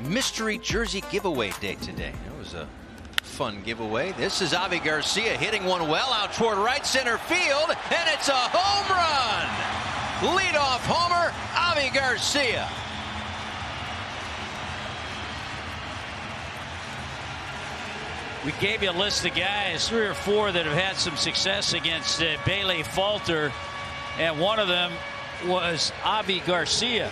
mystery jersey giveaway day today. It was a fun giveaway. This is Avi Garcia hitting one well out toward right center field, and it's a home run. Leadoff homer, Avi Garcia. We gave you a list of guys, three or four that have had some success against uh, Bailey Falter, and one of them was Avi Garcia.